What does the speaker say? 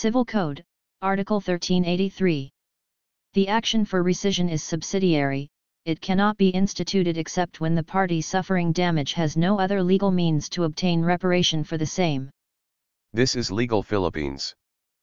Civil Code, Article 1383. The action for rescission is subsidiary, it cannot be instituted except when the party suffering damage has no other legal means to obtain reparation for the same. This is Legal Philippines.